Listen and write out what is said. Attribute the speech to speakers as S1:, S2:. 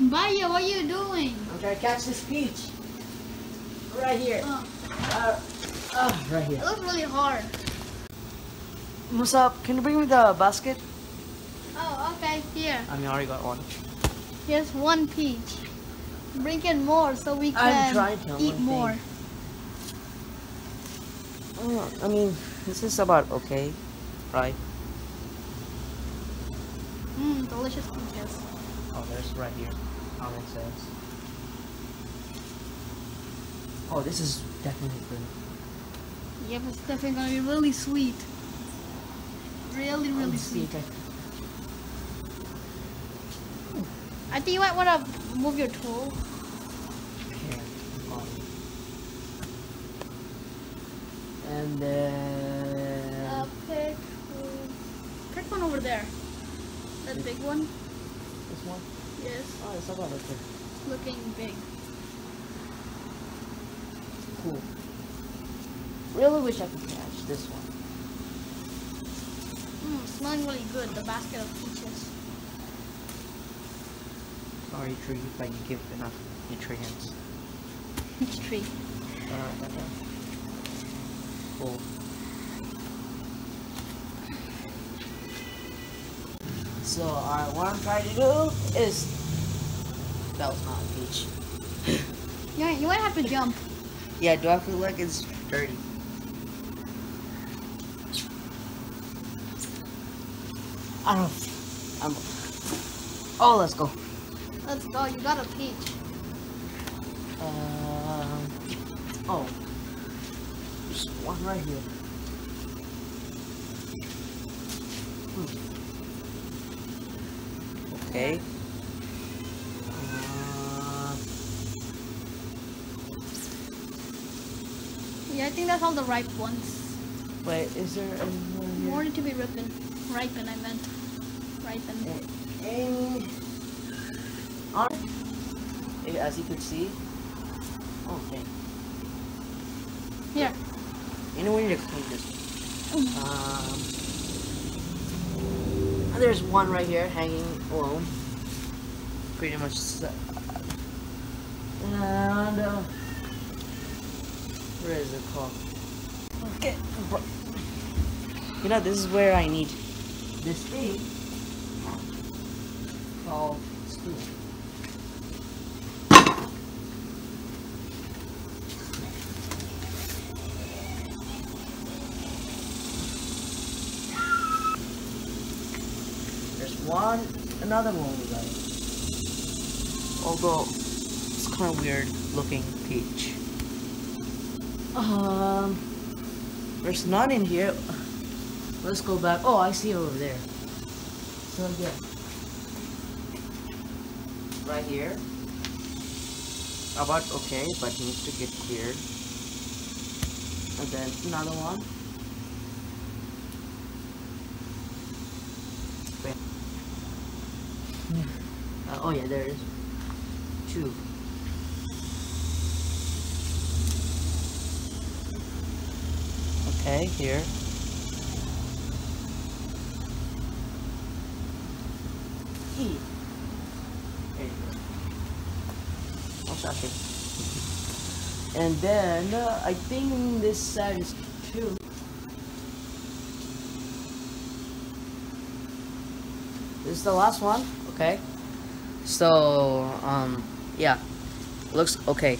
S1: Baya, what are you doing?
S2: I'm trying to catch this peach. Right here.
S1: Oh,
S2: Uh, uh, right
S1: it looks really hard.
S2: What's up? Can you bring me the basket?
S1: Oh, okay, here.
S2: I mean, I already got one.
S1: Here's one peach. Bring in more so we
S2: I'm
S1: can
S2: trying to,
S1: eat more.
S2: Uh, I mean, this is about okay, right?
S1: Mmm, delicious peaches.
S2: Oh, there's right here. It says. Oh, this is definitely good.
S1: Yep, it's definitely gonna be really sweet. Really, really
S2: Let's see
S1: sweet. I think you might wanna move your
S2: tool. Um, And then
S1: Uh, pick, pick one over there. That big one.
S2: This one.
S1: Yes,
S2: Oh, it's about okay.
S1: it's looking big.
S2: Cool. Really wish I could catch this one.
S1: Mmm, smelling really good. The basket of peaches.
S2: Sorry, tree, but you give enough nutrients.
S1: Peach tree.
S2: Uh, okay. Cool. So, alright, what I'm trying to do is. That was not a peach.
S1: Yeah, you might have to jump.
S2: Yeah, do I feel like it's dirty? I don't. I'm. Oh, let's go.
S1: Let's go. You got a peach.
S2: Um. Oh. There's one right here. Hmm. Okay. Uh,
S1: Yeah, I think that's all the ripe ones.
S2: wait, is there any more here?
S1: More need to be ripen. Ripen, I meant. Ripen.
S2: Any? On. As you could see. Okay.
S1: Here.
S2: You know we need to clean this. Um, and there's one right here hanging alone. Pretty much. s- And uh, where is it called? Okay. You know this is where I need this thing called stool. One, another one we like. Although it's kind of weird looking peach. Um, there's none in here. Let's go back. Oh, I see over there. So yeah, right here. About okay, but needs to get cleared. And then another one. Oh yeah, there is two. Okay, here. E. There you go. Oh, shocking. And then uh, I think this side is two. This is the last one. Okay. So, um, yeah. Looks okay.